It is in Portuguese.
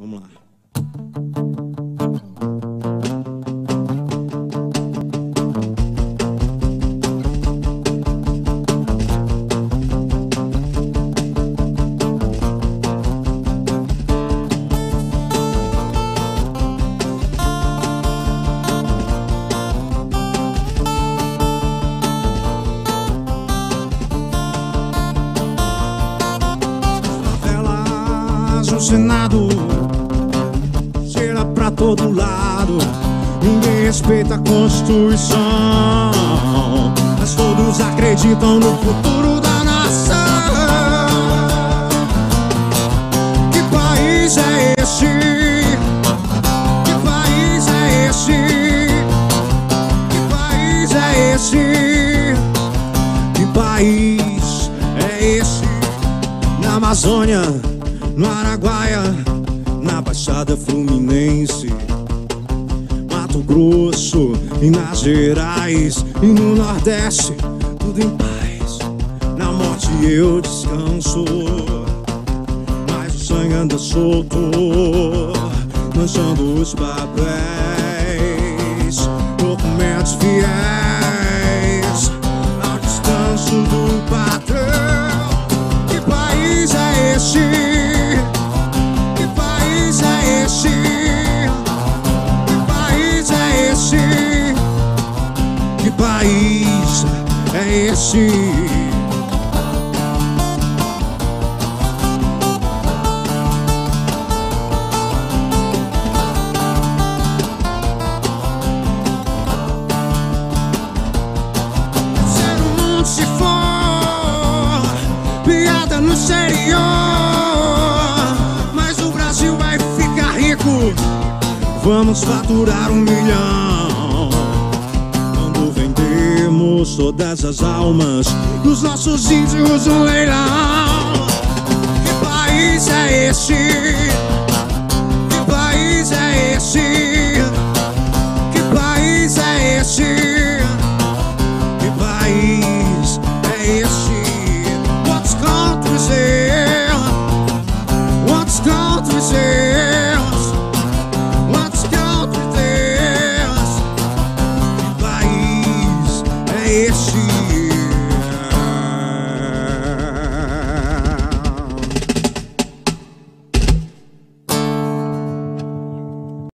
Vamos lá. Favelas, todo lado. Ninguém respeita a Constituição, mas todos acreditam no futuro da nação. Que país é esse? Que país é esse? Que país é esse? Que país é esse? Na Amazônia, no Araguaia, na Baixada Fluminense, Mato Grosso, Minas Gerais e no Nordeste, tudo em paz. Na morte eu descanso, mas o sangue anda solto, manchando os papéis, documentos fiéis país é este? Se for piada no exterior, mas o Brasil vai ficar rico. Vamos faturar um milhão vendemos todas as almas dos nossos índios no leilão. Que país é esse? Country